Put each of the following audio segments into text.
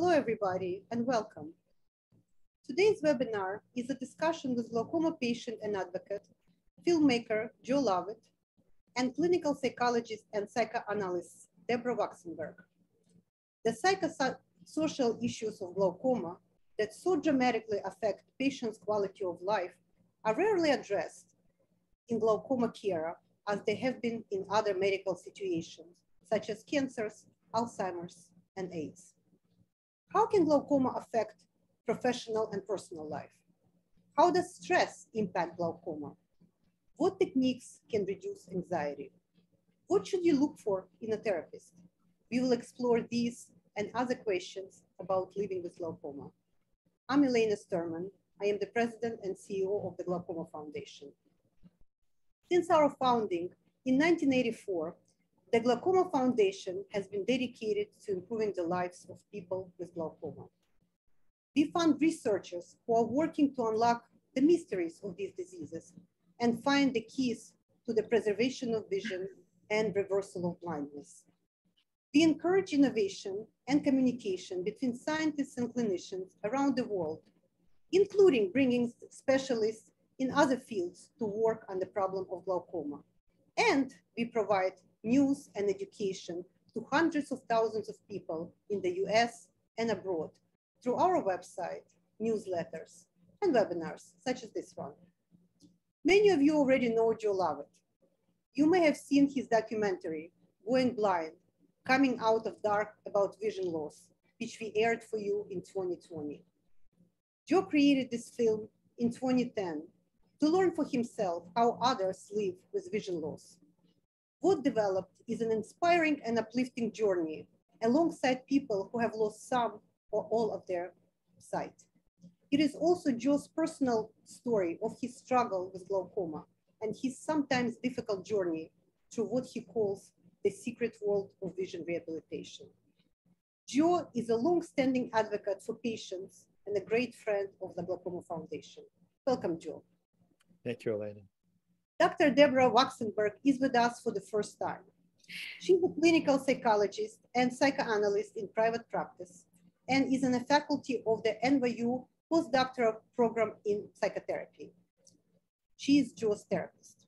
Hello, everybody, and welcome. Today's webinar is a discussion with glaucoma patient and advocate, filmmaker Joe Lovett, and clinical psychologist and psychoanalyst Deborah Waxenberg. The psychosocial issues of glaucoma that so dramatically affect patients' quality of life are rarely addressed in glaucoma care as they have been in other medical situations, such as cancers, Alzheimer's, and AIDS. How can glaucoma affect professional and personal life? How does stress impact glaucoma? What techniques can reduce anxiety? What should you look for in a therapist? We will explore these and other questions about living with glaucoma. I'm Elena Sturman. I am the president and CEO of the Glaucoma Foundation. Since our founding in 1984, the Glaucoma Foundation has been dedicated to improving the lives of people with glaucoma. We fund researchers who are working to unlock the mysteries of these diseases and find the keys to the preservation of vision and reversal of blindness. We encourage innovation and communication between scientists and clinicians around the world, including bringing specialists in other fields to work on the problem of glaucoma. And we provide news and education to hundreds of thousands of people in the US and abroad through our website, newsletters, and webinars such as this one. Many of you already know Joe Lovett. You may have seen his documentary, Going Blind, Coming Out of Dark about Vision Loss, which we aired for you in 2020. Joe created this film in 2010 to learn for himself how others live with vision loss what developed is an inspiring and uplifting journey alongside people who have lost some or all of their sight. It is also Joe's personal story of his struggle with glaucoma and his sometimes difficult journey through what he calls the secret world of vision rehabilitation. Joe is a long-standing advocate for patients and a great friend of the Glaucoma Foundation. Welcome, Joe. Thank you, Elena. Dr. Deborah Waxenberg is with us for the first time. She's a clinical psychologist and psychoanalyst in private practice and is in a faculty of the NYU postdoctoral program in psychotherapy. She is Joe's therapist.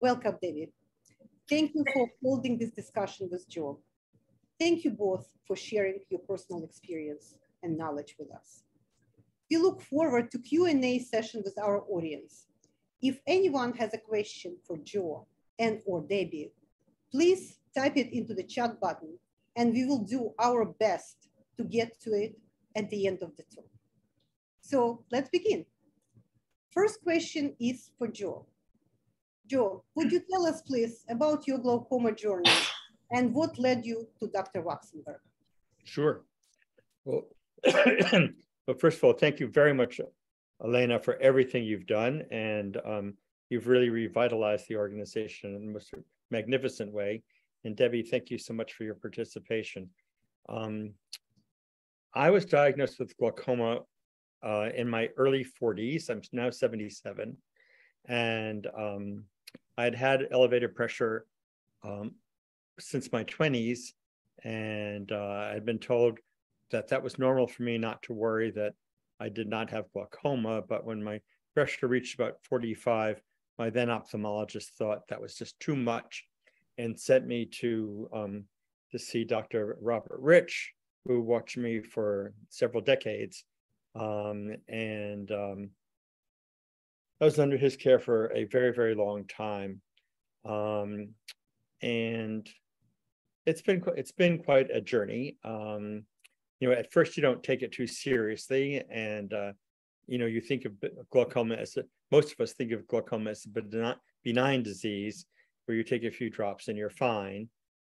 Welcome, David. Thank you for holding this discussion with Joe. Thank you both for sharing your personal experience and knowledge with us. We look forward to Q&A session with our audience. If anyone has a question for Joe and or Debbie, please type it into the chat button and we will do our best to get to it at the end of the talk. So let's begin. First question is for Joe. Joe, would you tell us please about your glaucoma journey and what led you to Dr. Waxenberg? Sure. Well, well, first of all, thank you very much, Elena, for everything you've done. And um, you've really revitalized the organization in the most magnificent way. And Debbie, thank you so much for your participation. Um, I was diagnosed with glaucoma uh, in my early 40s. I'm now 77. And um, I had had elevated pressure um, since my 20s. And uh, I'd been told that that was normal for me not to worry, that I did not have glaucoma, but when my pressure reached about 45, my then ophthalmologist thought that was just too much and sent me to um, to see Dr. Robert Ritch, who watched me for several decades. Um, and um, I was under his care for a very, very long time. Um, and it's been it's been quite a journey. Um, you know, at first you don't take it too seriously, and uh, you know, you think of glaucoma as a, most of us think of glaucoma as a benign disease, where you take a few drops and you're fine.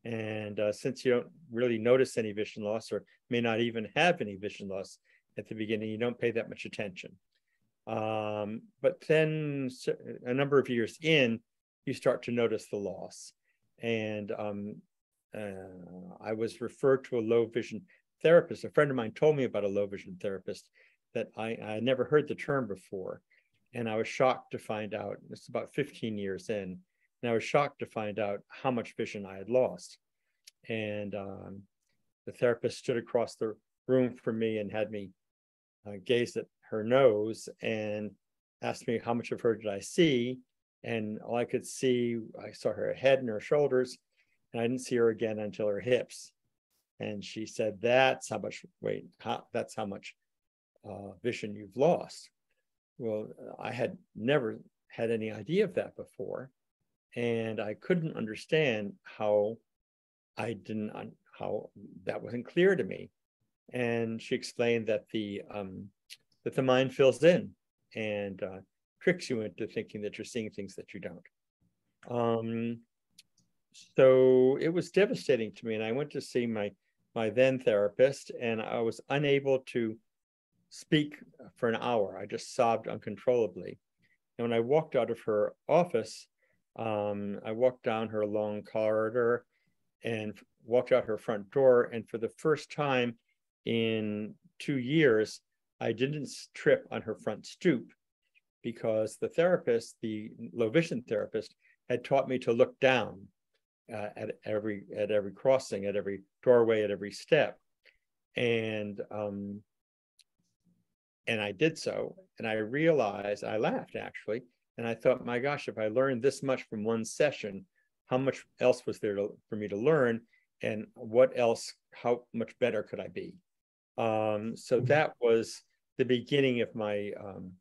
And uh, since you don't really notice any vision loss, or may not even have any vision loss at the beginning, you don't pay that much attention. Um, but then a number of years in, you start to notice the loss. And um, uh, I was referred to a low vision therapist, a friend of mine told me about a low vision therapist that I, I never heard the term before. And I was shocked to find out, it's about 15 years in, and I was shocked to find out how much vision I had lost. And um, the therapist stood across the room from me and had me uh, gaze at her nose and asked me how much of her did I see. And all I could see, I saw her head and her shoulders, and I didn't see her again until her hips. And she said, That's how much weight, how, that's how much uh, vision you've lost. Well, I had never had any idea of that before. And I couldn't understand how I didn't, how that wasn't clear to me. And she explained that the, um, that the mind fills in and uh, tricks you into thinking that you're seeing things that you don't. Um, so it was devastating to me. And I went to see my, my then therapist, and I was unable to speak for an hour. I just sobbed uncontrollably. And when I walked out of her office, um, I walked down her long corridor and walked out her front door. And for the first time in two years, I didn't trip on her front stoop because the therapist, the low vision therapist, had taught me to look down uh, at every at every crossing, at every doorway, at every step, and um, and I did so, and I realized I laughed actually, and I thought, my gosh, if I learned this much from one session, how much else was there to, for me to learn, and what else? How much better could I be? Um, so mm-hmm. that was the beginning of my um,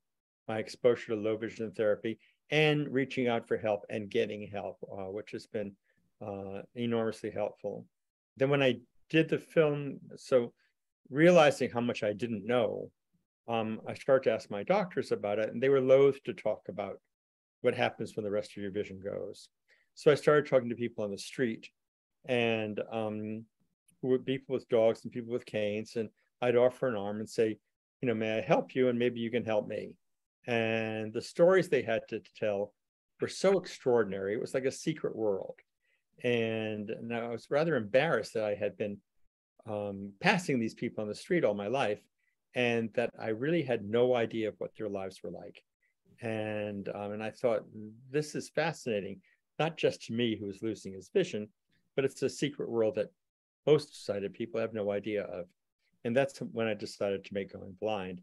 my exposure to low vision therapy and reaching out for help and getting help, uh, which has been uh, enormously helpful. Then when I did the film, so realizing how much I didn't know, um, I started to ask my doctors about it, and they were loath to talk about what happens when the rest of your vision goes. So I started talking to people on the street, and um, who were people with dogs and people with canes, and I'd offer an arm and say, you know, may I help you? And maybe you can help me. And the stories they had to tell were so extraordinary. It was like a secret world. And, and I was rather embarrassed that I had been um, passing these people on the street all my life and that I really had no idea of what their lives were like. And, um, and I thought, this is fascinating, not just to me who was losing his vision, but it's a secret world that most sighted people have no idea of and that's when I decided to make Going Blind.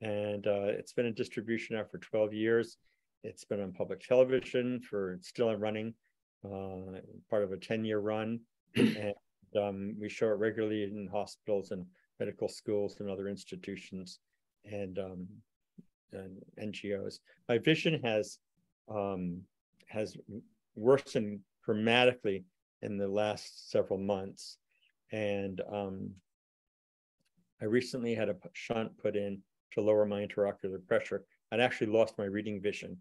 And uh, it's been in distribution now for 12 years. It's been on public television for still running, uh, part of a 10 year run. and um, we show it regularly in hospitals and medical schools and other institutions and, um, and NGOs. My vision has um, has worsened dramatically in the last several months. And um, I recently had a shunt put in to lower my intraocular pressure. I'd actually lost my reading vision,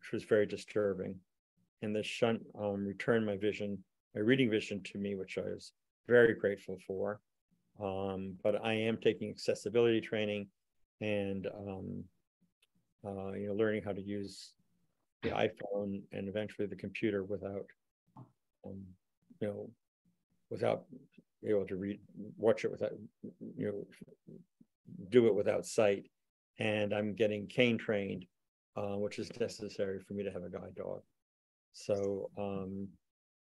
which was very disturbing. And the shunt um, returned my vision, my reading vision to me, which I was very grateful for. Um, but I am taking accessibility training and um, uh, you know learning how to use the iPhone and eventually the computer without um, you know without able to read, watch it without, you know, do it without sight. And I'm getting cane trained, uh, which is necessary for me to have a guide dog. So um,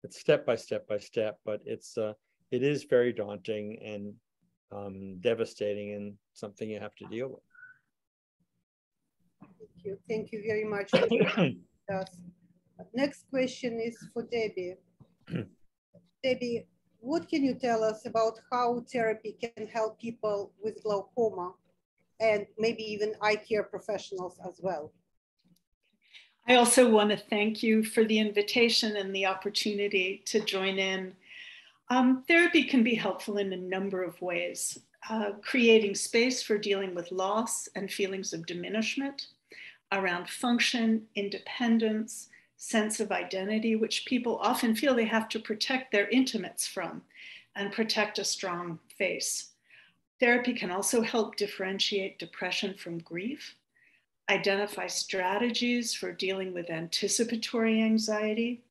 it's step by step by step, but it's uh, it is very daunting and um, devastating and something you have to deal with. Thank you. Thank you very much. Next question is for Debbie. Debbie, what can you tell us about how therapy can help people with glaucoma and maybe even eye care professionals as well? I also want to thank you for the invitation and the opportunity to join in. Um, therapy can be helpful in a number of ways, uh, creating space for dealing with loss and feelings of diminishment around function, independence, sense of identity, which people often feel they have to protect their intimates from and protect a strong face. Therapy can also help differentiate depression from grief, identify strategies for dealing with anticipatory anxiety,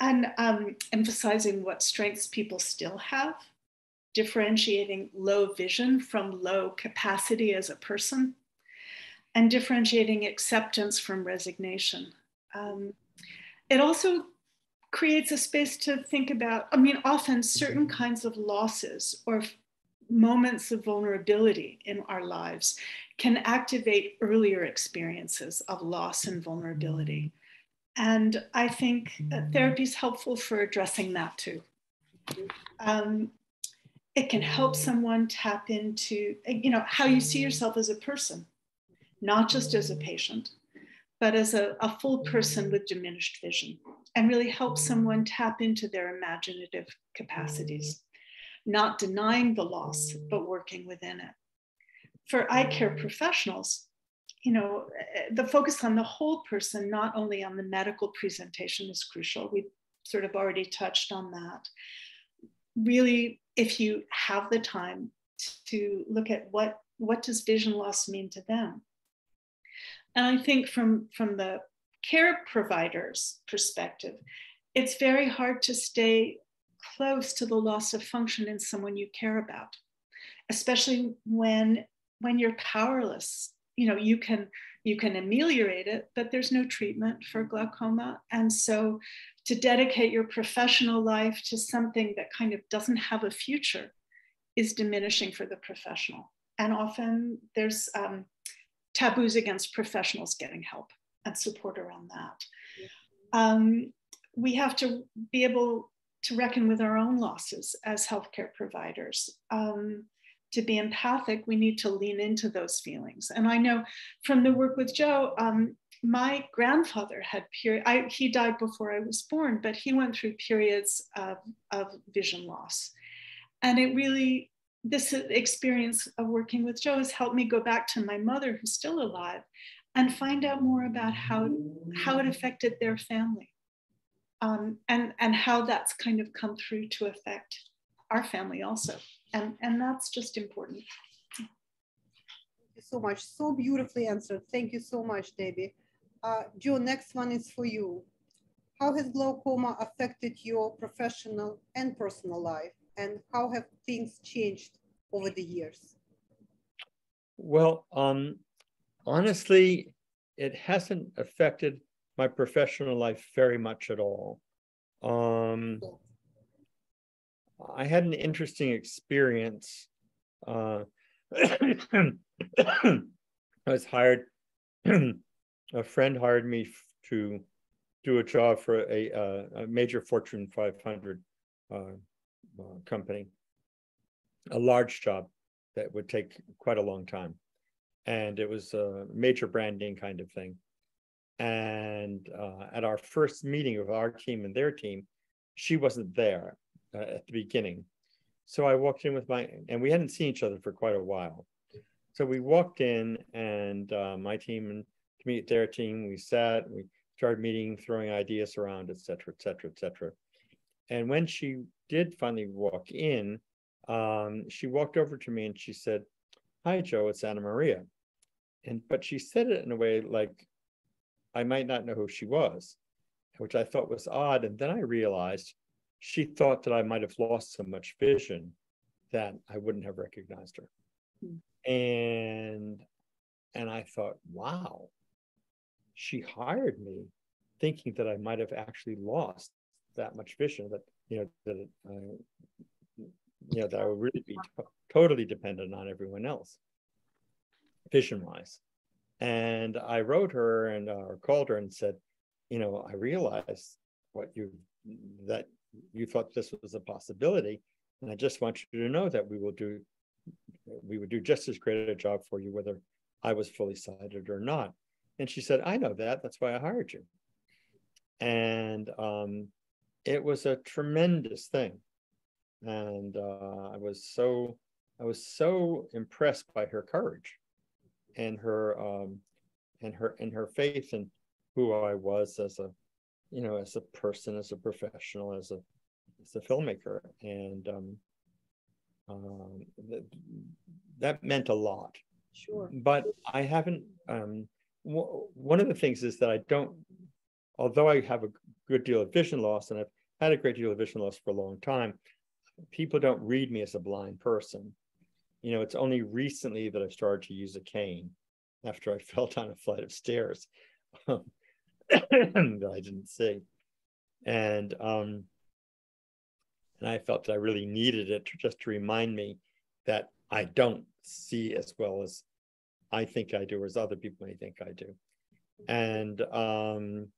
and um, emphasizing what strengths people still have, differentiating low vision from low capacity as a person, and differentiating acceptance from resignation. Um, it also creates a space to think about, I mean, often certain kinds of losses or moments of vulnerability in our lives can activate earlier experiences of loss and vulnerability. Mm-hmm. And I think mm-hmm. therapy is helpful for addressing that too. Um, it can help mm-hmm. someone tap into, you know, how you see yourself as a person, not just as a patient, but as a, a full person with diminished vision, and really help someone tap into their imaginative capacities, not denying the loss, but working within it. For eye care professionals, you know, the focus on the whole person, not only on the medical presentation, is crucial. We've sort of already touched on that. Really, if you have the time to look at what, what does vision loss mean to them? And I think from, from the care provider's perspective, it's very hard to stay close to the loss of function in someone you care about, especially when, when you're powerless. You know you can you can ameliorate it but there's no treatment for glaucoma. And so to dedicate your professional life to something that kind of doesn't have a future is diminishing for the professional. And often there's um, taboos against professionals getting help and support around that. Um, we have to be able to reckon with our own losses as healthcare providers um, to be empathic, we need to lean into those feelings. And I know from the work with Joe, um, my grandfather had period. I, he died before I was born, but he went through periods of, of vision loss, and it really this experience of working with Joe has helped me go back to my mother, who's still alive, and find out more about how how it affected their family, um, and and how that's kind of come through to affect our family also. And and that's just important. Thank you so much. So beautifully answered. Thank you so much debbie. Uh, joe next one is for you. How has glaucoma affected your professional and personal life? And how have things changed over the years? Well um, honestly it hasn't affected my professional life very much at all um, I had an interesting experience. Uh, I was hired, a friend hired me to do a job for a, uh, a major Fortune 500 uh, uh, company, a large job that would take quite a long time. And it was a major branding kind of thing. And uh, at our first meeting of our team and their team, she wasn't there uh, at the beginning. So I walked in with my, and we hadn't seen each other for quite a while. So we walked in, and uh, my team and to meet their team, we sat, we started meeting, throwing ideas around, et cetera, et cetera, et cetera. And when she did finally walk in, um, she walked over to me and she said, "Hi, Joe, it's Anna Maria," and but she said it in a way like I might not know who she was, which I thought was odd. And then I realized she thought that I might have lost so much vision that I wouldn't have recognized her. Mm. And and I thought, wow, she hired me thinking that I might have actually lost that much vision that you know that uh, you know that I would really be totally dependent on everyone else vision wise. And I wrote her and uh, called her and said, you know, I realized what you that you thought this was a possibility. And I just want you to know that we will do, we would do just as great a job for you, whether I was fully sighted or not. And she said, I know that. That's why I hired you. And um, it was a tremendous thing. And uh, I was so, I was so impressed by her courage and her, um, and her, and her faith in who I was as a you know, as a person, as a professional, as a as a filmmaker, and um, um, that, that meant a lot. Sure. But I haven't. Um, one of the things is that I don't. Although I have a good deal of vision loss, and I've had a great deal of vision loss for a long time, people don't read me as a blind person. You know, it's only recently that I've started to use a cane after I fell down a flight of stairs. that I didn't see. And um, and I felt that I really needed it to just to remind me that I don't see as well as I think I do, or as other people may think I do. And um,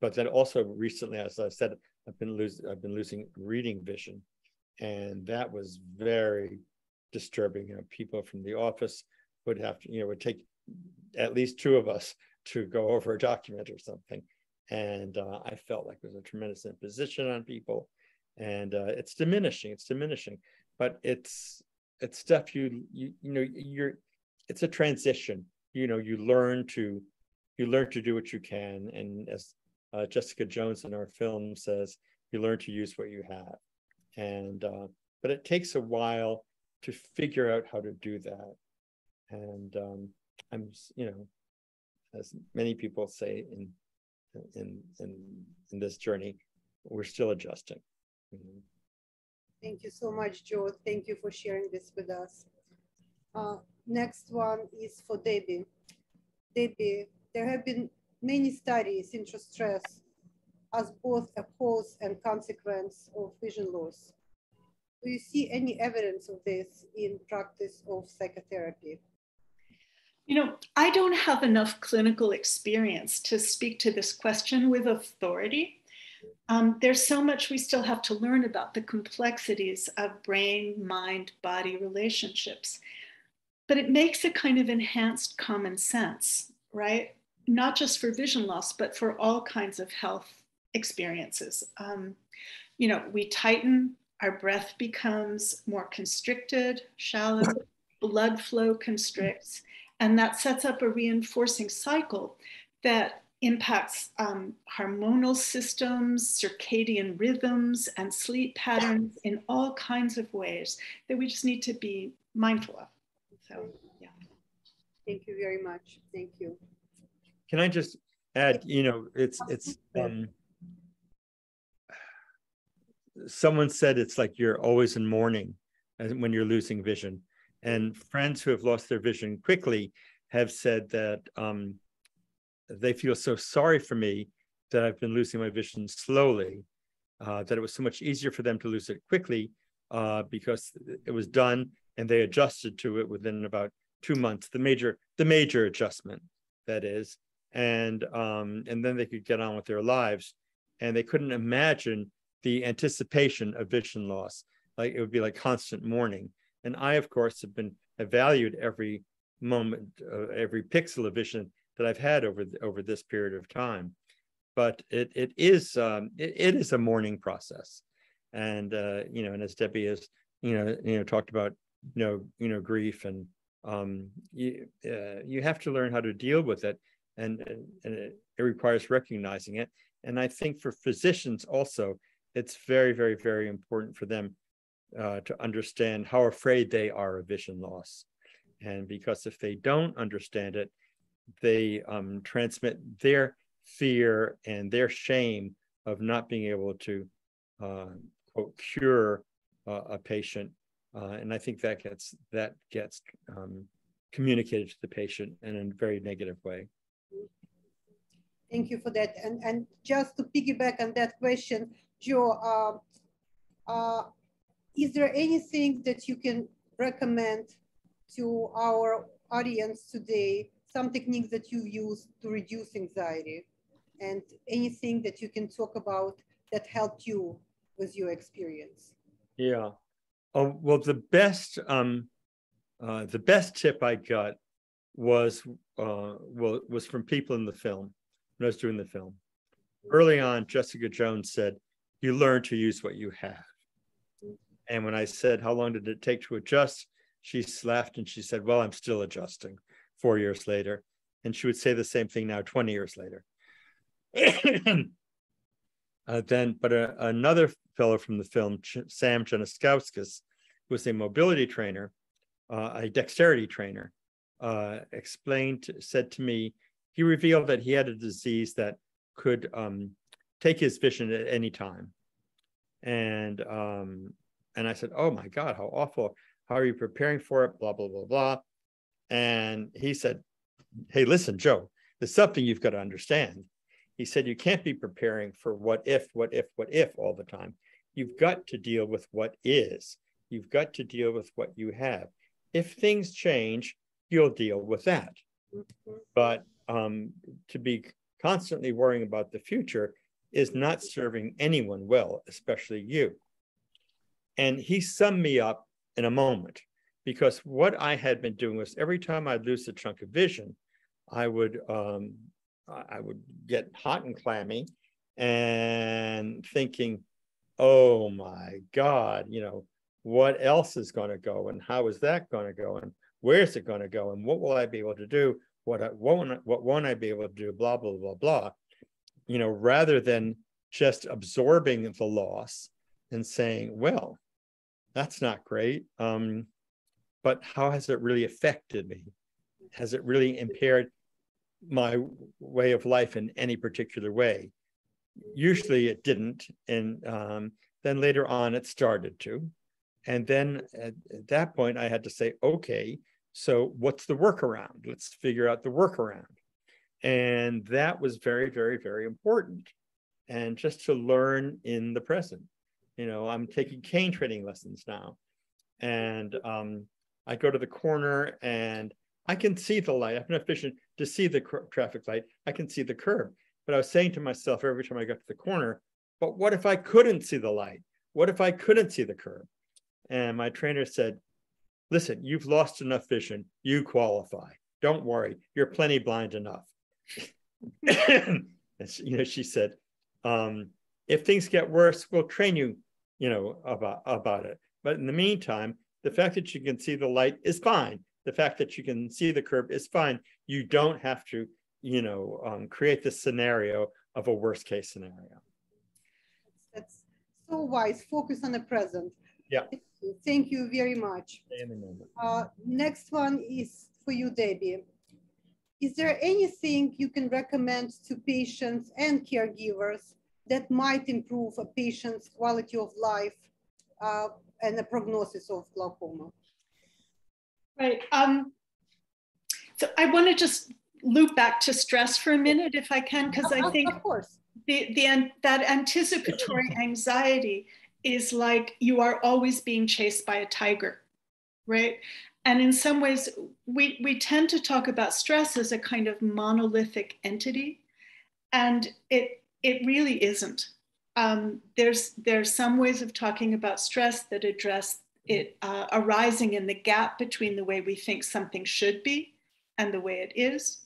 but then also recently, as I said, I've been losing I've been losing reading vision, and that was very disturbing. You know, people from the office would have to, you know, would take at least two of us to go over a document or something. And uh, I felt like there was a tremendous imposition on people, and uh, it's diminishing. It's diminishing, but it's it's stuff you you you know you're it's a transition. You know, you learn to you learn to do what you can, and as uh, Jessica Jones in our film says, you learn to use what you have. And uh, but it takes a while to figure out how to do that. And um, I'm, you know, as many people say in in in in this journey, we're still adjusting. Mm-hmm. Thank you so much, Joe. Thank you for sharing this with us. Uh, next one is for Debbie. Debbie, there have been many studies into stress as both a cause and consequence of vision loss. Do you see any evidence of this in practice of psychotherapy? You know, I don't have enough clinical experience to speak to this question with authority. Um, there's so much we still have to learn about the complexities of brain, mind, body relationships. But it makes a kind of enhanced common sense, right? Not just for vision loss, but for all kinds of health experiences. Um, you know, we tighten, our breath becomes more constricted, shallow, blood flow constricts, and that sets up a reinforcing cycle that impacts um, hormonal systems, circadian rhythms, and sleep patterns in all kinds of ways that we just need to be mindful of. So, yeah. Thank you very much. Thank you. Can I just add, you know, it's, it's, um, someone said it's like you're always in mourning when you're losing vision. And friends who have lost their vision quickly have said that um, they feel so sorry for me that I've been losing my vision slowly, uh, that it was so much easier for them to lose it quickly uh, because it was done and they adjusted to it within about two months. The major, the major adjustment, that is, and um, and then they could get on with their lives, and they couldn't imagine the anticipation of vision loss. Like it would be like constant mourning. And I, of course, have been have valued every moment, uh, every pixel of vision that I've had over over this period of time. But it it is um, it, it is a mourning process, and uh, you know, and as Debbie has you know you know talked about you know you know grief and um, you uh, you have to learn how to deal with it, and and it, it requires recognizing it. And I think for physicians also, it's very, very, very important for them uh, to understand how afraid they are of vision loss. And because if they don't understand it, they um, transmit their fear and their shame of not being able to uh, quote, cure uh, a patient. Uh, and I think that gets that gets um, communicated to the patient in a very negative way. Thank you for that. And, and just to piggyback on that question, Joe, uh, uh, is there anything that you can recommend to our audience today, some techniques that you use to reduce anxiety and anything that you can talk about that helped you with your experience? Yeah. Oh, well, the best, um, uh, the best tip I got was, uh, well, was from people in the film when I was doing the film. Early on, Jessica Jones said, you learn to use what you have. And when I said, How long did it take to adjust? She laughed and she said, Well, I'm still adjusting four years later. And she would say the same thing now, 20 years later. uh, then, but uh, another fellow from the film, Ch- Sam Janaskauskas, was a mobility trainer, uh, a dexterity trainer, uh, explained, said to me, he revealed that he had a disease that could um, take his vision at any time. And um, and I said, Oh my God, how awful. How are you preparing for it? Blah, blah, blah, blah. And he said, Hey, listen, Joe, there's something you've got to understand. He said, You can't be preparing for what if, what if, what if all the time. You've got to deal with what is. You've got to deal with what you have. If things change, you'll deal with that. Mm-hmm. But um, to be constantly worrying about the future is not serving anyone well, especially you. And he summed me up in a moment because what I had been doing was every time I'd lose a chunk of vision, I would um, I would get hot and clammy and thinking, oh my God, you know, what else is going to go and how is that going to go and where's it going to go and what will I be able to do? What, I, what, won't, what won't I be able to do? Blah, blah, blah, blah. You know, rather than just absorbing the loss and saying, well, that's not great. Um, but how has it really affected me? Has it really impaired my way of life in any particular way? Usually it didn't. And um, then later on, it started to. And then at, at, that point, I had to say, okay, so what's the workaround? Let's figure out the workaround. And that was very, very, very important. And just to learn in the present. You know, I'm taking cane training lessons now. And um, I go to the corner and I can see the light. I'm not efficient to see the traffic light. I can see the curb. But I was saying to myself every time I got to the corner, but what if I couldn't see the light? What if I couldn't see the curb? And my trainer said, listen, you've lost enough vision. You qualify. Don't worry. You're plenty blind enough. you know, she said, um, if things get worse, we'll train you, you know, about, about it. But in the meantime, the fact that you can see the light is fine. The fact that you can see the curb is fine. You don't have to, you know, um, create this scenario of a worst case scenario. That's so wise. Focus on the present. Yeah. Thank you very much. Uh, next one is for you, Debbie. Is there anything you can recommend to patients and caregivers that might improve a patient's quality of life uh, and the prognosis of glaucoma? Right. Um, so I want to just loop back to stress for a minute, if I can, because I think of course. The, the, that anticipatory anxiety is like you are always being chased by a tiger, right? And in some ways, we, we tend to talk about stress as a kind of monolithic entity, and it, it really isn't. Um, there's, there's some ways of talking about stress that address it uh, arising in the gap between the way we think something should be and the way it is.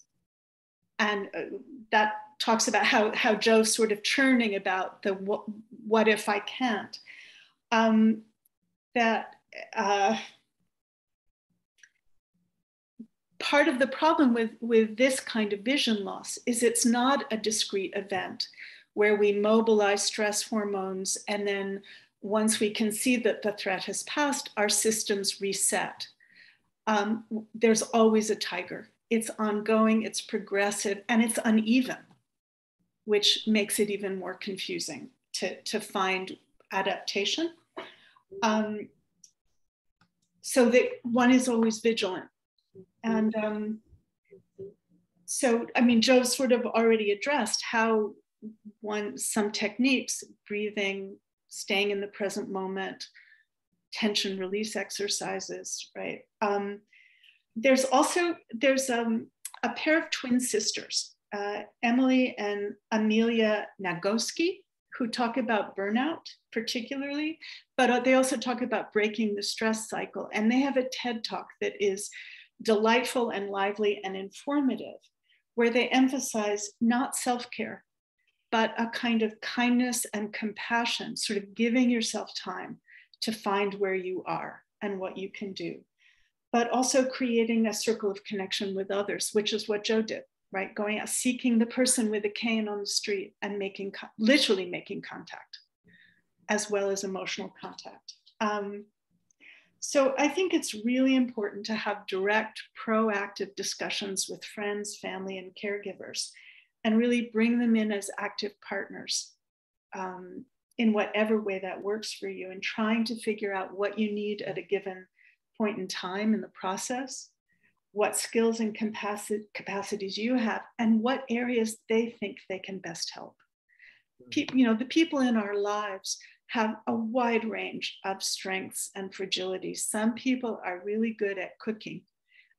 And uh, that talks about how, how Joe's sort of churning about the what, what if I can't. Um, that uh, part of the problem with, with this kind of vision loss is it's not a discrete event where we mobilize stress hormones and then once we can see that the threat has passed, our systems reset. Um, there's always a tiger. It's ongoing, it's progressive, and it's uneven, which makes it even more confusing to, to find adaptation. Um, so that one is always vigilant. And um, so, I mean, Joe sort of already addressed how one, some techniques, breathing, staying in the present moment, tension release exercises, right? Um, there's also, there's um, a pair of twin sisters, uh, Emily and Amelia Nagoski, who talk about burnout particularly, but uh, they also talk about breaking the stress cycle. And they have a TED talk that is delightful and lively and informative, where they emphasize not self care, but a kind of kindness and compassion, sort of giving yourself time to find where you are and what you can do, but also creating a circle of connection with others, which is what Joe did right? Going out, seeking the person with a cane on the street and making, literally making contact, as well as emotional contact. Um, so I think it's really important to have direct, proactive discussions with friends, family, and caregivers, and really bring them in as active partners um, in whatever way that works for you, and trying to figure out what you need at a given point in time in the process what skills and capacity, capacities you have and what areas they think they can best help. Pe- you know, the people in our lives have a wide range of strengths and fragilities. Some people are really good at cooking,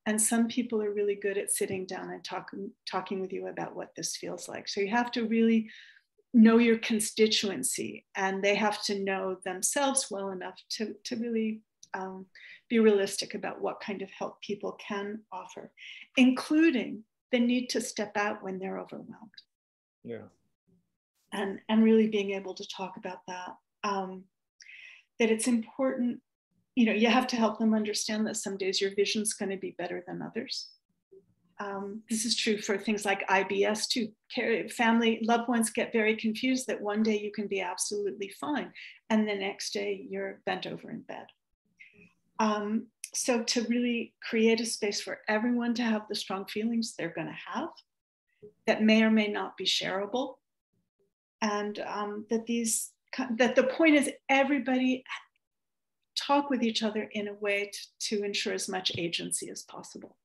and some people are really good at sitting down and talking talking with you about what this feels like. So you have to really know your constituency, and they have to know themselves well enough to, to really um, be realistic about what kind of help people can offer, including the need to step out when they're overwhelmed. Yeah. And, and really being able to talk about that. Um, that it's important, you know, you have to help them understand that some days your vision's going to be better than others. Um, this is true for things like IBS too. Family, loved ones get very confused that one day you can be absolutely fine, and the next day you're bent over in bed. Um, so to really create a space for everyone to have the strong feelings they're going to have that may or may not be shareable and um, that these that the point is everybody talk with each other in a way to, to ensure as much agency as possible.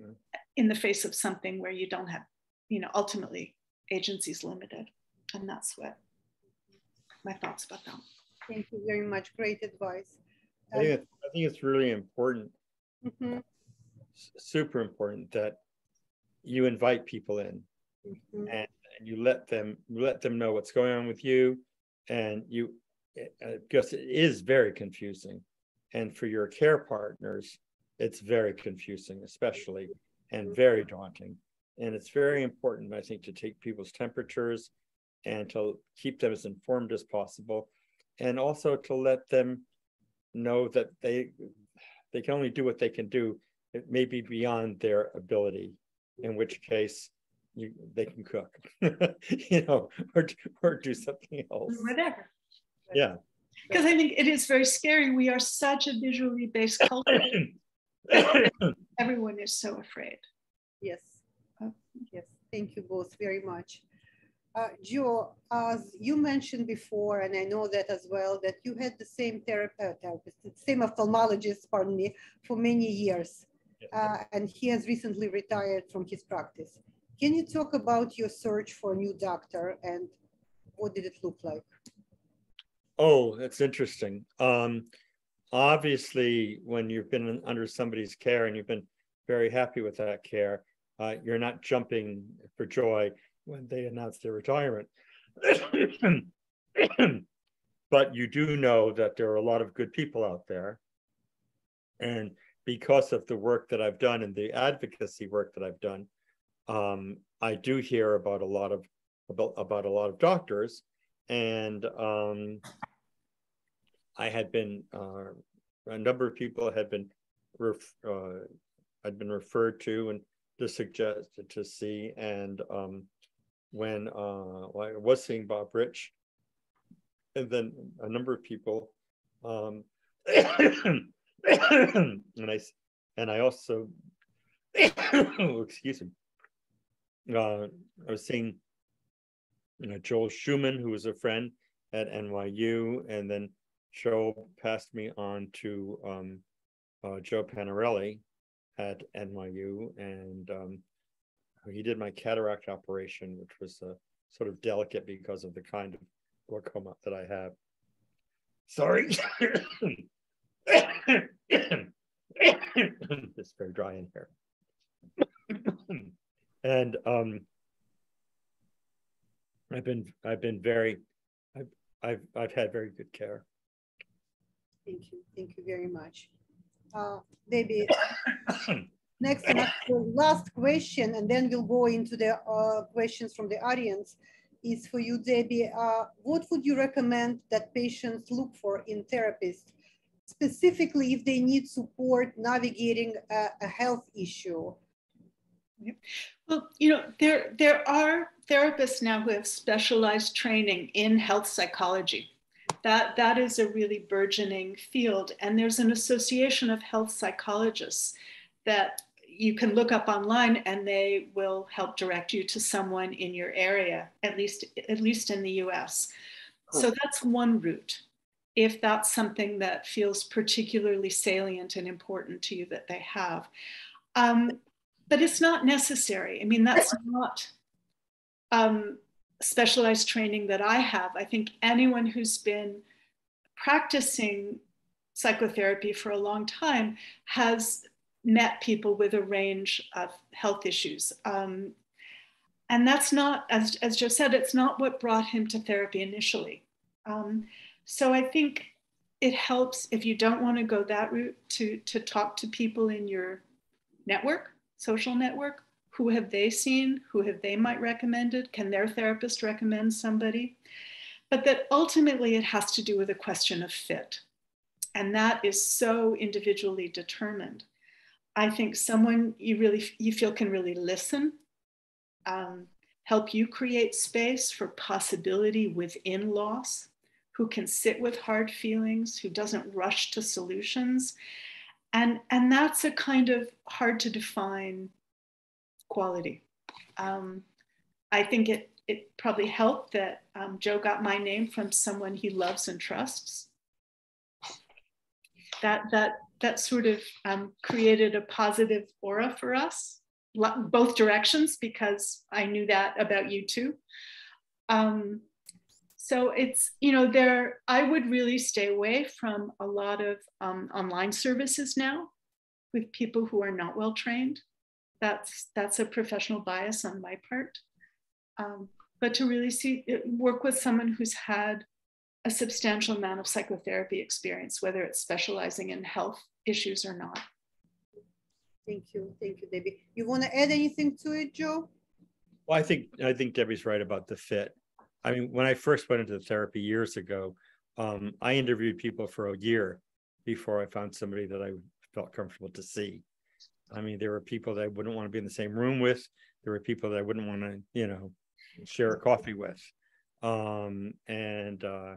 Mm. in the face of something where you don't have you know ultimately agency is limited. And that's what my thoughts about that. Thank you very much. Great advice. I think, it's, I think it's really important, mm-hmm. super important that you invite people in. Mm-hmm. and, and, you let them let them know what's going on with you, and you uh, because it is very confusing, and for your care partners, it's very confusing, especially and very daunting. And it's very important, I think, to take people's temperatures and to keep them as informed as possible, and also to let them know that they they can only do what they can do. It may be beyond their ability, in which case you they can cook, you know, or or do something else. Whatever. Yeah. Because I think it is very scary. We are such a visually based culture. Everyone is so afraid. Yes. Yes. Thank you both very much. Uh, Joe, as you mentioned before, and I know that as well, that you had the same therapist, uh, same ophthalmologist, pardon me, for many years. Uh, and he has recently retired from his practice. Can you talk about your search for a new doctor and what did it look like? Oh, that's interesting. Um, obviously, when you've been under somebody's care and you've been very happy with that care, uh, you're not jumping for joy when they announce their retirement. but you do know that there are a lot of good people out there. And because of the work that I've done and the advocacy work that I've done, um, I do hear about a lot of about, about a lot of doctors. And um, I had been uh, a number of people had been ref, uh, had been referred to and to suggest to see and um, when uh, well, I was seeing Bob Ritch, and then a number of people, um, and I and I also, excuse me, uh, I was seeing, you know, Joel Schuman, who was a friend at NYU, and then Joe passed me on to um, uh, Joe Panarelli at NYU, and um, he did my cataract operation, which was uh, sort of delicate because of the kind of glaucoma that I have. Sorry. it's very dry in here. And um, I've been I've been very I've I've I've had very good care. Thank you. Thank you very much. Uh, Debbie, Next, last question, and then we'll go into the uh, questions from the audience, is for you, Debbie. Uh, what would you recommend that patients look for in therapists, specifically if they need support navigating a, a health issue? Well, you know, there, there are therapists now who have specialized training in health psychology. That, that is a really burgeoning field. And there's an association of health psychologists that you can look up online and they will help direct you to someone in your area at least at least in the US so that's one route if that's something that feels particularly salient and important to you that they have um, but it's not necessary I mean that's not um, specialized training that I have, I think anyone who's been practicing psychotherapy for a long time has met people with a range of health issues. Um, and that's not, as, as Joe said, it's not what brought him to therapy initially. Um, so I think it helps if you don't want to go that route to, to talk to people in your network, social network. Who have they seen? Who have they might recommended? Can their therapist recommend somebody? But that ultimately it has to do with a question of fit. And that is so individually determined. I think someone you really you feel can really listen, um, help you create space for possibility within loss, who can sit with hard feelings, who doesn't rush to solutions. And, and that's a kind of hard to define quality. Um, I think it, it probably helped that um, Joe got my name from someone he loves and trusts. That, that, that sort of um, created a positive aura for us, both directions, because I knew that about you too. Um, so it's you know there i would really stay away from a lot of um, online services now with people who are not well trained that's that's a professional bias on my part. Um, but to really see work with someone who's had a substantial amount of psychotherapy experience whether it's specializing in health issues or not. Thank you. Thank you debbie. You want to add anything to it joe? Well i think i think debbie's right about the fit I mean, when I first went into therapy years ago, um, I interviewed people for a year before I found somebody that I felt comfortable to see. I mean, there were people that I wouldn't want to be in the same room with. There were people that I wouldn't want to, you know, share a coffee with. Um, and uh,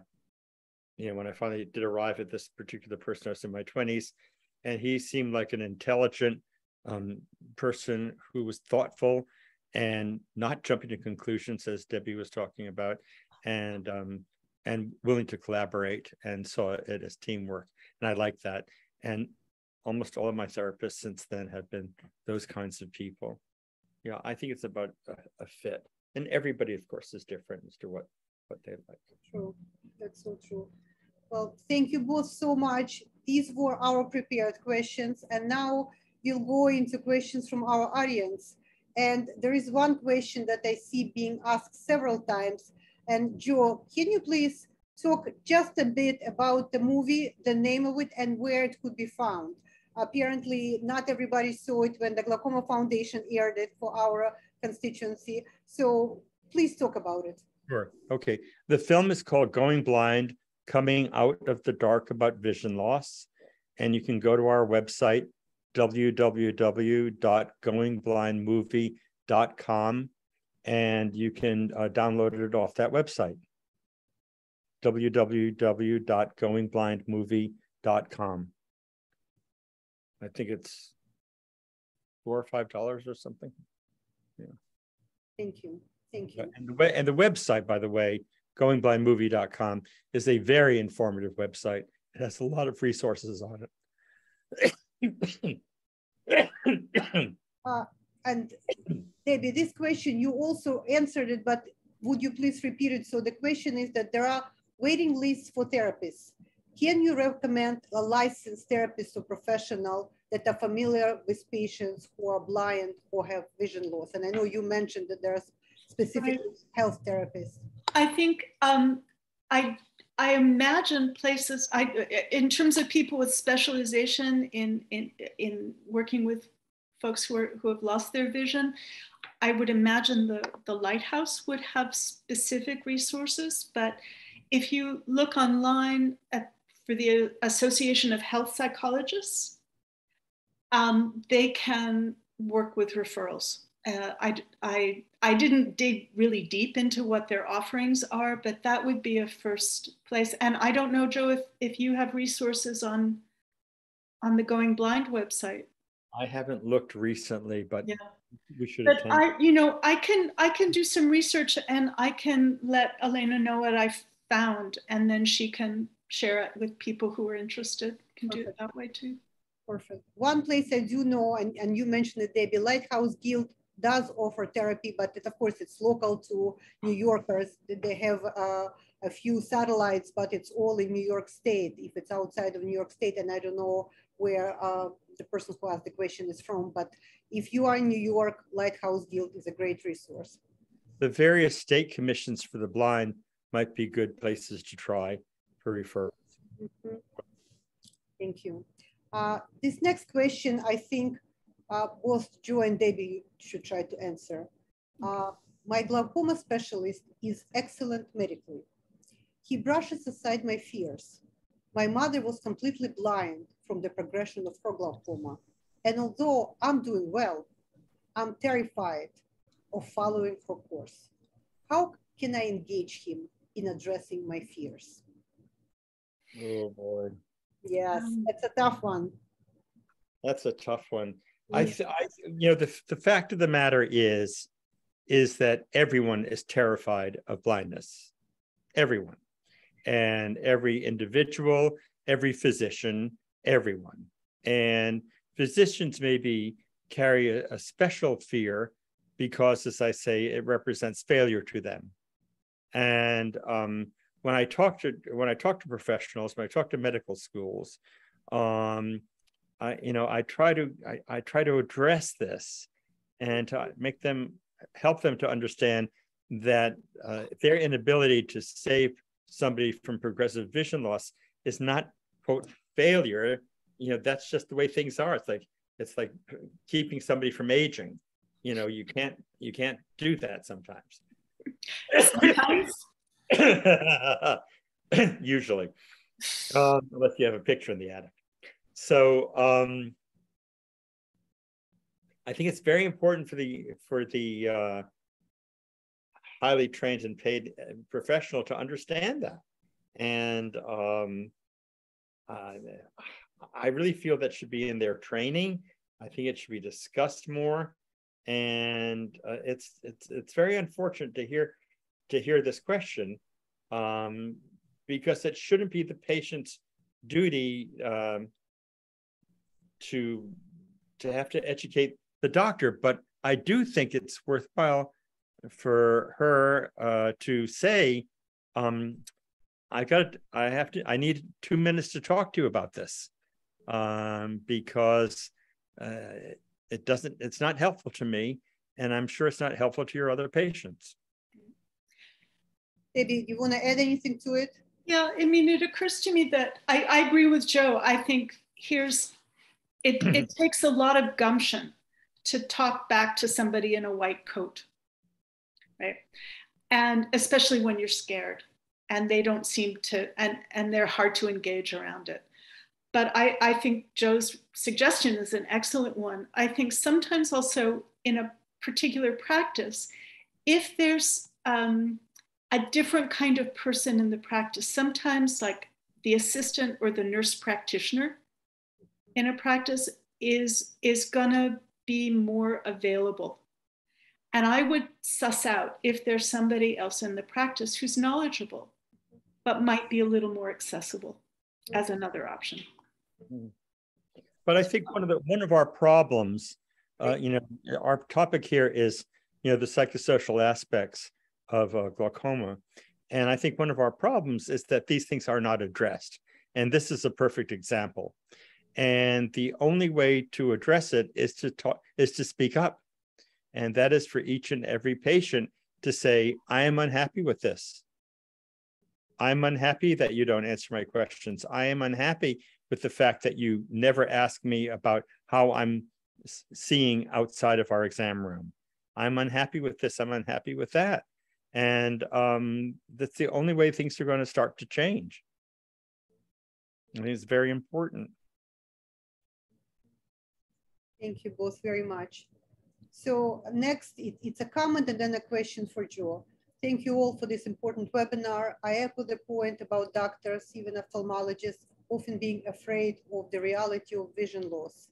you know, when I finally did arrive at this particular person, I was in my twenties, and he seemed like an intelligent um, person who was thoughtful and not jumping to conclusions as Debbie was talking about, and um, and willing to collaborate and saw it as teamwork. And I like that. And almost all of my therapists since then have been those kinds of people. Yeah, I think it's about a, a fit. And everybody, of course, is different as to what what they like. True, that's so true. Well, thank you both so much. These were our prepared questions, and now we'll go into questions from our audience. And there is one question that I see being asked several times. And Joe, can you please talk just a bit about the movie, the name of it, and where it could be found? Apparently, not everybody saw it when the Glaucoma Foundation aired it for our constituency. So please talk about it. Sure. Okay. The film is called Going Blind Coming Out of the Dark About Vision Loss. And you can go to our website, www.goingblindmovie.com and you can uh, download it off that website. www.goingblindmovie.com i think it's four or five dollars or something. Yeah. Thank you. Thank you. And the, and the website by the way goingblindmovie.com is a very informative website. It has a lot of resources on it uh, and Debbie, this question, you also answered it, but would you please repeat it? So the question is that there are waiting lists for therapists. Can you recommend a licensed therapist or professional that are familiar with patients who are blind or have vision loss? And I know you mentioned that there are specific right. health therapists. I think um, I I imagine places, I, in terms of people with specialization in, in, in working with folks who, are, who have lost their vision, I would imagine the, the Lighthouse would have specific resources. But if you look online at, for the Association of Health Psychologists, um, they can work with referrals uh, I, I, I didn't dig really deep into what their offerings are, but that would be a first place. And I don't know, Joe, if, if you have resources on, on the Going Blind website. I haven't looked recently, but yeah. we should. But attend. I, you know, I can I can do some research and I can let Elena know what I found, and then she can share it with people who are interested. Can Perfect. do it that way too. Perfect. One place I do know, and, and you mentioned it, Debbie, Lighthouse Guild does offer therapy, but it, of course it's local to New Yorkers. They have uh, a few satellites, but it's all in New York State. If it's outside of New York State, and I don't know where uh, the person who asked the question is from, but if you are in New York, Lighthouse Guild is a great resource. The various state commissions for the blind might be good places to try for referrals. Mm -hmm. Thank you. Uh, this next question, I think uh, both Joe and Debbie should try to answer. Uh, my glaucoma specialist is excellent medically. He brushes aside my fears. My mother was completely blind from the progression of her glaucoma. And although I'm doing well, I'm terrified of following her course. How can I engage him in addressing my fears. Oh boy. Yes, um, that's a tough one. That's a tough one. I, I, you know, the, the fact of the matter is, is that everyone is terrified of blindness. Everyone. And every individual, every physician, everyone. And physicians maybe carry a, a special fear because, as I say, it represents failure to them. And um, when I talk to when I talk to professionals, when I talk to medical schools, um, I you know I try to I, I try to address this and to make them help them to understand that uh, their inability to save somebody from progressive vision loss is not quote failure. You know that's just the way things are. It's like it's like keeping somebody from aging. You know you can't you can't do that sometimes. Sometimes. Usually, um, unless you have a picture in the attic. So um, I think it's very important for the for the uh, highly trained and paid uh, professional to understand that, and um, uh, I really feel that should be in their training. I think it should be discussed more and uh, it's it's it's very unfortunate to hear to hear this question um, because it shouldn't be the patient's duty um, to to have to educate the doctor but i do think it's worthwhile for her uh, to say um, i got i have to i need two minutes to talk to you about this um, because uh, it doesn't it's not helpful to me and i'm sure it's not helpful to your other patients Debbie, you want to add anything to it? Yeah, I mean, it occurs to me that I, I agree with Joe. I think here's, it, it takes a lot of gumption to talk back to somebody in a white coat, right? And especially when you're scared and they don't seem to, and, and they're hard to engage around it but I, I think Joe's suggestion is an excellent one. I think sometimes also in a particular practice, if there's um, a different kind of person in the practice, sometimes like the assistant or the nurse practitioner in a practice is, is gonna be more available. And I would suss out if there's somebody else in the practice who's knowledgeable, but might be a little more accessible as another option. But I think one of the one of our problems, uh, you know, our topic here is, you know, the psychosocial aspects of uh, glaucoma, and I think one of our problems is that these things are not addressed, and this is a perfect example. And the only way to address it is to talk, is to speak up, and that is for each and every patient to say, "I am unhappy with this." I'm unhappy that you don't answer my questions. I am unhappy with the fact that you never ask me about how I'm seeing outside of our exam room. I'm unhappy with this, I'm unhappy with that. And um, that's the only way things are going to start to change. Think it's very important. Thank you both very much. So next, it, it's a comment and then a question for Joe. Thank you all for this important webinar. I echo the point about doctors, even ophthalmologists, often being afraid of the reality of vision loss.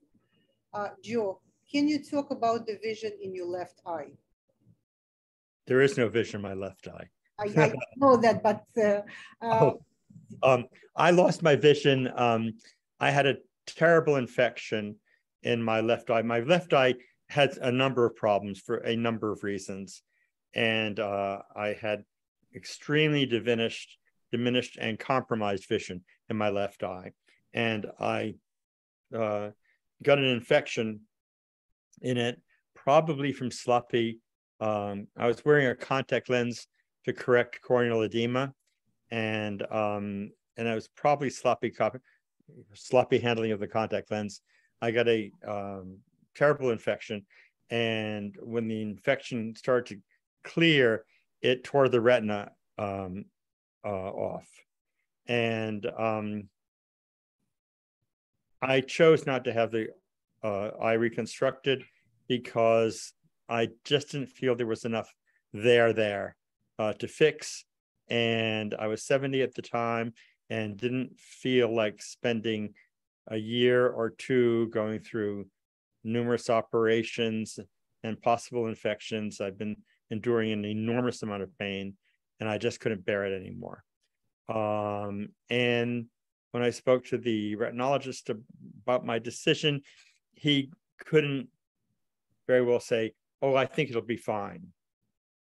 Uh, Joe, can you talk about the vision in your left eye? There is no vision in my left eye. I, I know that, but uh, uh, oh, um, I lost my vision. Um, I had a terrible infection in my left eye. My left eye had a number of problems for a number of reasons. And uh, I had extremely diminished, diminished and compromised vision in my left eye. And I uh, got an infection in it, probably from sloppy. Um, I was wearing a contact lens to correct corneal edema, and um, and I was probably sloppy copy, sloppy handling of the contact lens. I got a um, terrible infection, and when the infection started to clear, it tore the retina um, uh, off, and um, I chose not to have the uh, eye reconstructed because I just didn't feel there was enough there there uh, to fix. And I was 70 at the time and didn't feel like spending a year or two going through numerous operations and possible infections. I've been enduring an enormous amount of pain and I just couldn't bear it anymore. Um, and when I spoke to the retinologist about my decision, he couldn't very well say, "Oh, I think it'll be fine."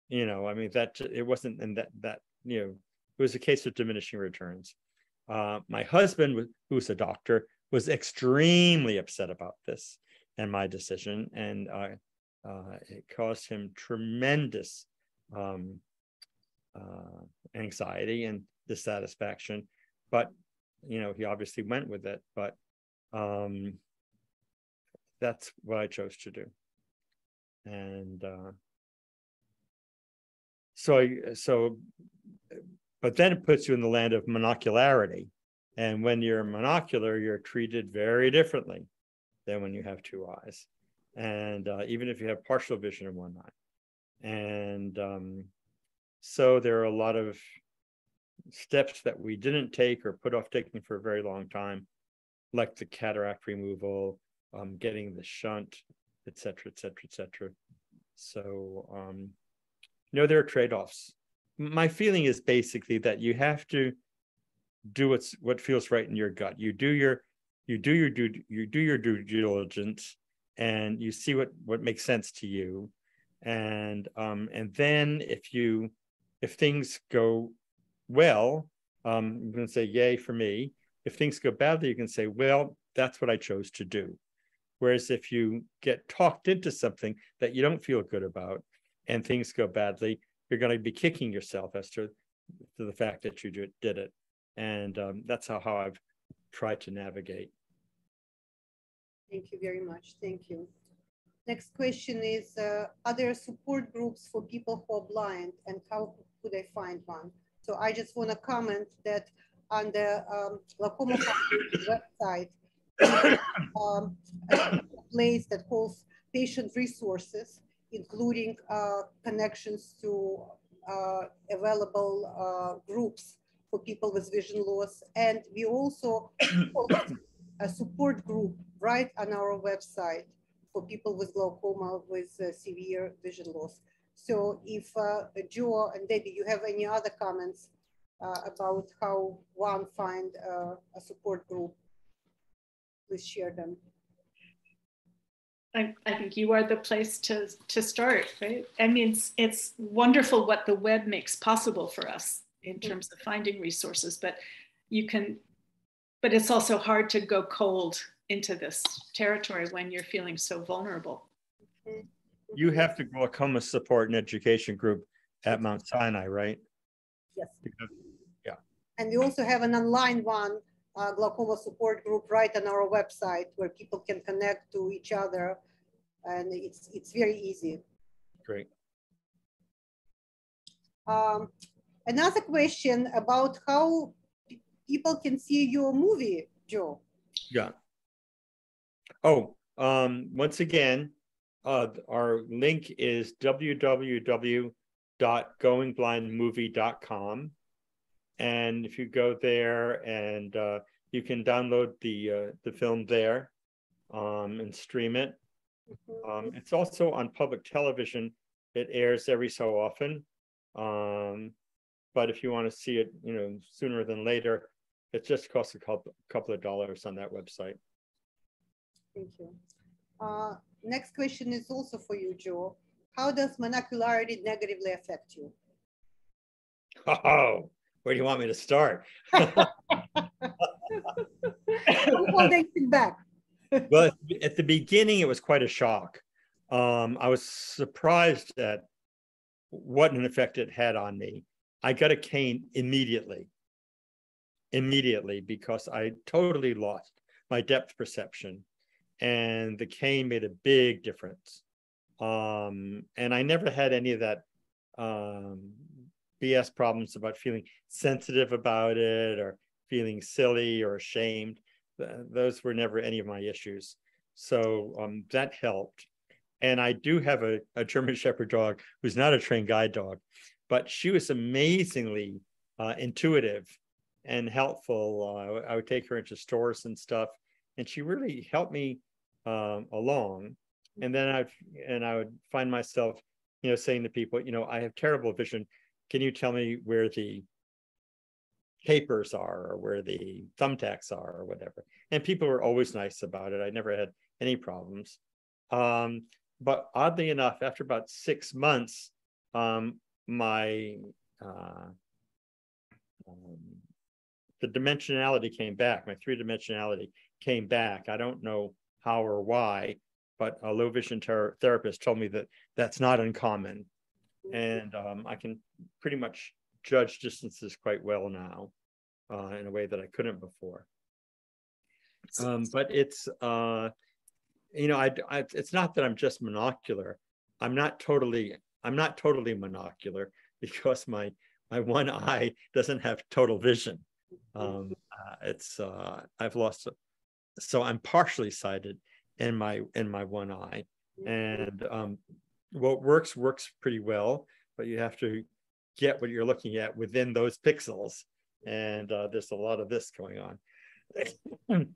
You know, I mean that it wasn't, and that that you know, it was a case of diminishing returns. Uh, my husband, who's a doctor, was extremely upset about this and my decision, and uh, uh, it caused him tremendous um, uh, anxiety and dissatisfaction. But you know, he obviously went with it. But um, that's what I chose to do. And uh, so, so, but then it puts you in the land of monocularity. And when you're monocular, you're treated very differently than when you have two eyes. And uh, even if you have partial vision in one eye. And um, so there are a lot of steps that we didn't take or put off taking for a very long time, like the cataract removal, um, getting the shunt, et cetera, et cetera, et cetera. So, um, you know, there are trade-offs. My feeling is basically that you have to do what's what feels right in your gut. You do your you do your due you do your due diligence and you see what what makes sense to you and um and then if you if things go well um going to say yay for me if things go badly you can say well that's what i chose to do Whereas if you get talked into something that you don't feel good about and things go badly, you're going to be kicking yourself as to, to the fact that you did it. And um, that's how, how I've tried to navigate. Thank you very much. Thank you. Next question is, uh, are there support groups for people who are blind and how could I find one? So I just want to comment that on the um, website, um, a place that holds patient resources, including uh, connections to uh, available uh, groups for people with vision loss. And we also a support group right on our website for people with glaucoma with uh, severe vision loss. So if uh, Joe and Debbie, you have any other comments uh, about how one find a support group please share them. I, I think you are the place to, to start, right? I mean, it's, it's wonderful what the web makes possible for us in terms of finding resources, but you can, but it's also hard to go cold into this territory when you're feeling so vulnerable. Mm-hmm. You have to glaucoma support and education group at Mount Sinai, right? Yes. Because, yeah. And we also have an online one uh, glaucoma support group right on our website where people can connect to each other and it's it's very easy. Great. Um, another question about how people can see your movie, Joe. Yeah. Oh, um, once again, uh, our link is www.goingblindmovie.com. And if you go there and uh, you can download the uh, the film there um, and stream it. Mm-hmm. Um, it's also on public television. It airs every so often. Um, but if you want to see it, you know, sooner than later, it just costs a couple, couple of dollars on that website. Thank you. Uh, next question is also for you, Joe. How does monocularity negatively affect you? Oh, where do you want me to start? Back. well, at the beginning, it was quite a shock. Um, I was surprised at what an effect it had on me. I got a cane immediately, immediately, because I totally lost my depth perception. And the cane made a big difference. Um, and I never had any of that um, BS problems about feeling sensitive about it or feeling silly or ashamed. Those were never any of my issues. So um, that helped. And I do have a, a, German Shepherd dog who's not a trained guide dog, but she was amazingly uh, intuitive and helpful. Uh, I would take her into stores and stuff, and she really helped me um, along. And then I and I would find myself, you know, saying to people, you know, I have terrible vision. Can you tell me where the papers are or where the thumbtacks are or whatever. And people were always nice about it. I never had any problems. Um, but oddly enough, after about six months, um, my uh, um, the dimensionality came back. My three dimensionality came back. I don't know how or why, but a low vision ter- therapist told me that that's not uncommon, and um, I can pretty much judge distances quite well now uh, in a way that I couldn't before. Um, but it's, uh, you know, I, I, it's not that I'm just monocular. I'm not totally, I'm not totally monocular because my, my one eye doesn't have total vision. Um, uh, it's, uh, I've lost, so I'm partially sighted in my, in my one eye. And um, what works, works pretty well, but you have to get what you're looking at within those pixels. And uh, there's a lot of this going on.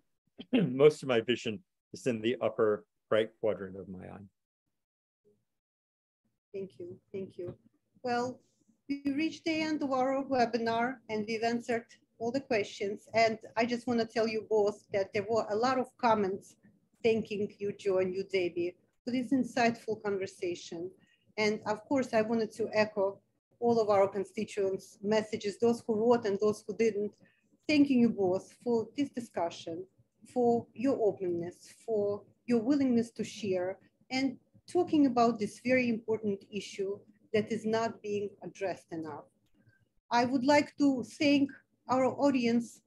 Most of my vision is in the upper right quadrant of my eye. Thank you, thank you. Well, we reached the end of our webinar and we've answered all the questions. And I just want to tell you both that there were a lot of comments thanking you, Joe and you, Debbie, for this insightful conversation. And of course, I wanted to echo all of our constituents' messages, those who wrote and those who didn't, thanking you both for this discussion, for your openness, for your willingness to share, and talking about this very important issue that is not being addressed enough. I would like to thank our audience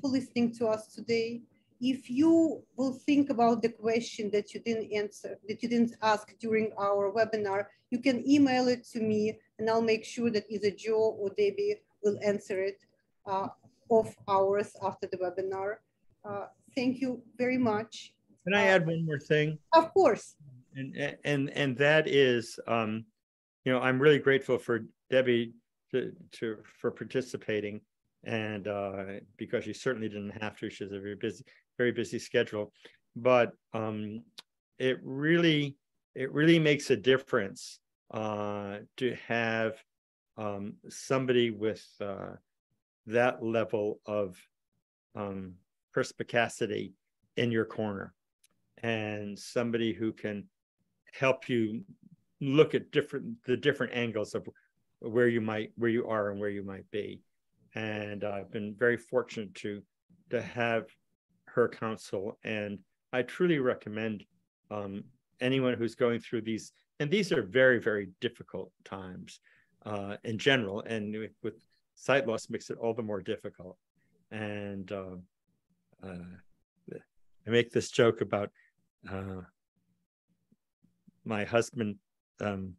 for listening to us today. If you will think about the question that you didn't answer, that you didn't ask during our webinar, you can email it to me and I'll make sure that either Joe or Debbie will answer it uh, off hours after the webinar. Uh, thank you very much. Can I add one more thing? Of course. And and and that is, um, you know, I'm really grateful for Debbie to, to for participating, and uh, because she certainly didn't have to. She has a very busy, very busy schedule, but um, it really it really makes a difference uh, to have um, somebody with uh, that level of um, perspicacity in your corner and somebody who can help you look at different the different angles of where you might where you are and where you might be. And i've been very fortunate to to have her counsel. And i truly recommend um, anyone who's going through these and these are very very difficult times uh, in general. And with sight loss makes it all the more difficult. And uh, uh, i make this joke about uh, my husband um,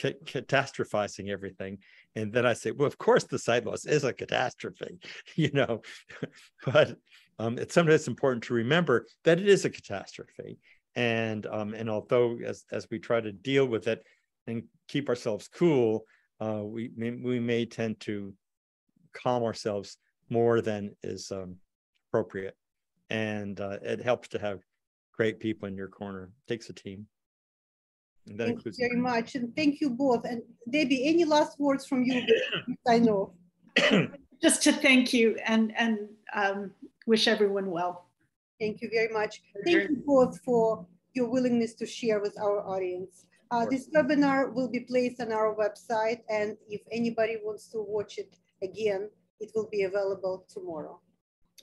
ca- catastrophizing everything and then i say well of course the sight loss is a catastrophe you know but um, it's sometimes important to remember that it is a catastrophe and um, and although as as we try to deal with it and keep ourselves cool, uh, we we may tend to calm ourselves more than is um, appropriate, and uh, it helps to have great people in your corner. It takes a team. And that thank includes you very much, and thank you both. And Debbie, any last words from you? I know. Just to thank you and and um, wish everyone well. Thank you very much. Thank you both for your willingness to share with our audience. Uh, this webinar will be placed on our website, and if anybody wants to watch it again, it will be available tomorrow.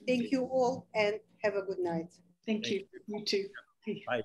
Thank you all and have a good night. Thank, Thank you. you. You too. Bye.